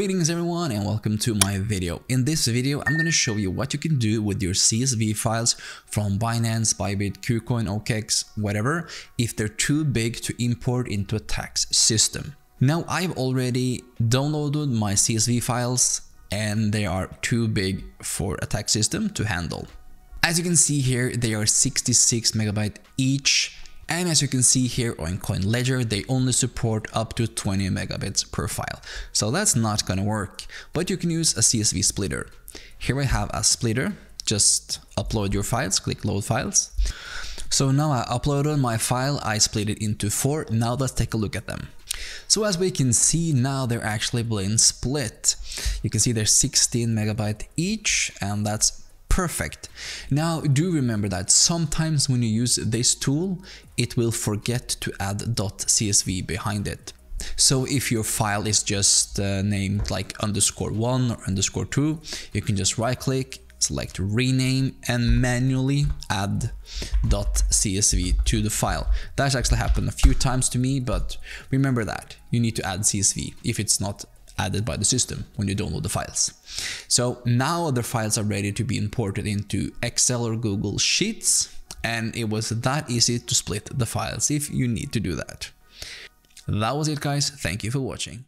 Greetings everyone and welcome to my video. In this video, I'm going to show you what you can do with your CSV files from Binance, Bybit, KuCoin, OKX, whatever, if they're too big to import into a tax system. Now, I've already downloaded my CSV files and they are too big for a tax system to handle. As you can see here, they are 66 megabyte each and as you can see here on CoinLedger, they only support up to 20 megabits per file. So that's not gonna work, but you can use a CSV splitter. Here I have a splitter, just upload your files, click load files. So now I uploaded my file, I split it into four, now let's take a look at them. So as we can see now they're actually being split. You can see they're 16 megabyte each and that's perfect. Now do remember that sometimes when you use this tool, it will forget to add .csv behind it. So if your file is just uh, named like underscore one or underscore two, you can just right click, select rename and manually add .csv to the file. That's actually happened a few times to me, but remember that you need to add CSV if it's not added by the system when you download the files. So now the files are ready to be imported into Excel or Google Sheets and it was that easy to split the files if you need to do that. That was it guys, thank you for watching.